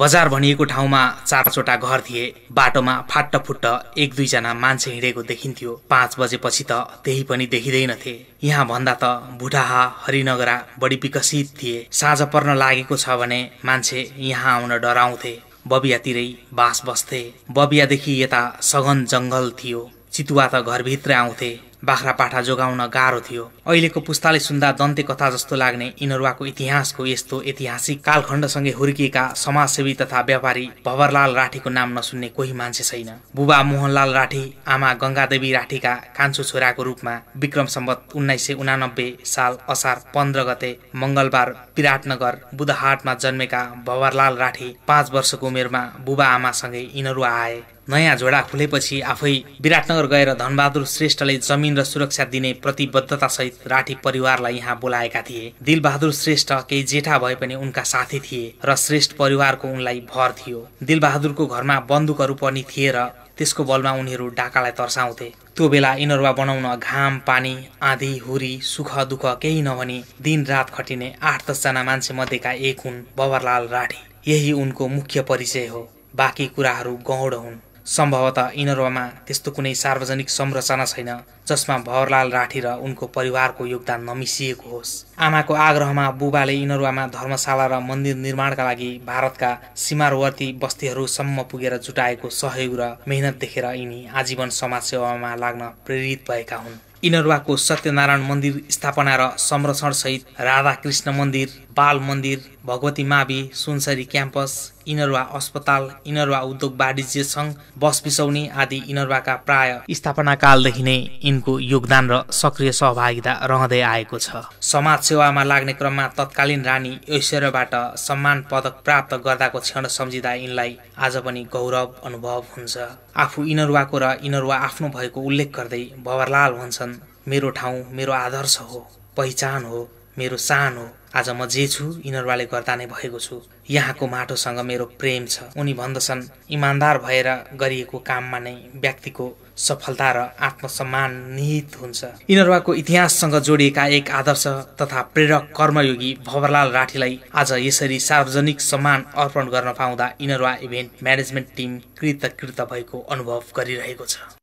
बजार भनिएको ठाउँमा चारचोटा घर थिए। बाटोमा फाट्ट फुट्ट एक दुईजना मान्छे हिँडेको देखिन्थ्यो। पाँच बजेपछि त त्यही पनि देखिँदैनथे यहाँ भन्दा त बुढाहा हरिनगरा बढी विकसित थिए। साँझ पर्न लागेको छ भने मान्छे यहाँ आउन डराउँथे। बबियातिरै बास बस्थे। बबियादेखि यता सघन जङ्गल थियो। चितुवा त घरभित्र आउँथे। बाख्रा पाठा जोगाउन गाह्रो थियो। अहिलेको पुस्ताले सुन्दा दन्ते कथा जस्तो लाग्ने यिनीहरूको इतिहासको यस्तो ऐतिहासिक कालखण्डसँगै हुर्किएका समाजसेवी तथा व्यापारी भवरलाल राठीको नाम नसुन्ने कोही मान्छे छैन। बुबा मोहनलाल राठी आमा गङ्गादेवी राठीका कान्छो छोराको रूपमा विक्रम सम्बत उन्नाइस सय उनानब्बे साल असार पन्ध्र गते मङ्गलबार विराटनगर बुधहाटमा जन्मेका भवरलाल राठी पाँच वर्षको उमेरमा बुबा आमासँगै यिनीहरू आए। नयाँ झोडा खुलेपछि आफै विराटनगर गएर धनबहादुर श्रेष्ठले जमिन र सुरक्षा दिने प्रतिबद्धतासहित राठी परिवारलाई यहाँ बोलाएका थिए। दिलबहादुर श्रेष्ठ केही जेठा भए पनि उनका साथी थिए र श्रेष्ठ परिवारको उनलाई भर थियो। दिलबहादुरको घरमा बन्दुकहरू पनि थिए र त्यसको बलमा उनीहरू डाकालाई तर्साउँथे। त्यो बेला इनरुवा बनाउन घाम पानी आँधी हुरी सुख दुःख केही नभनी दिन रात खटिने आठ दसजना मान्छे मध्येका एक हुन् बबरलाल राठी। यही उनको मुख्य परिचय हो। बाँकी कुराहरू गौड हुन्। सम्भवतः इनरुवामा त्यस्तो कुनै सार्वजनिक संरचना छैन जसमा भवरलाल राठी र उनको परिवारको योगदान नमिसिएको होस्। आमाको आग्रहमा बुबाले इनरुवामा धर्मशाला र मन्दिर निर्माणका लागि भारतका सीमावर्ती बस्तीहरूसम्म पुगेर जुटाएको सहयोग र मेहनत देखेर यिनी आजीवन समाजसेवामा लाग्न प्रेरित भएका हुन्। इनरुवाको सत्यनारायण मन्दिर स्थापना र संरक्षणसहित राधाकृष्ण मन्दिर बाल मन्दिर भगवती मावि सुनसरी क्याम्पस इनरुवा अस्पताल इनरुवा उद्योग वाणिज्य सङ्घ बस बिसौनी आदि इनरुवाका प्राय स्थापना कालदेखि नै यिनको योगदान र सक्रिय सहभागिता रहँदै आएको छ। समाज सेवामा लाग्ने क्रममा तत्कालीन रानी ऐश्वर्यबाट सम्मान पदक प्राप्त गर्दाको क्षण सम्झिँदा यिनलाई आज पनि गौरव अनुभव हुन्छ। आफू इनरुवाको र इनरुवा आफ्नो भएको उल्लेख गर्दै भवरलाल भन्छन् मेरो ठाउँ मेरो आदर्श हो पहिचान हो मेरो सान हो आज म जे छु यिनीहरूले गर्दा नै भएको छु। यहाँको माटोसँग मेरो प्रेम छ। उनी भन्दछन् इमान्दार भएर गरिएको काममा नै व्यक्तिको सफलता र आत्मसम्मान निहित हुन्छ। यिनीहरूको इतिहाससँग जोडिएका एक आदर्श तथा प्रेरक कर्मयोगी भवरलाल राठीलाई आज यसरी सार्वजनिक सम्मान अर्पण गर्न पाउँदा यिनीहरू इभेन्ट म्यानेजमेन्ट टिम कृतकृत भएको अनुभव गरिरहेको छ।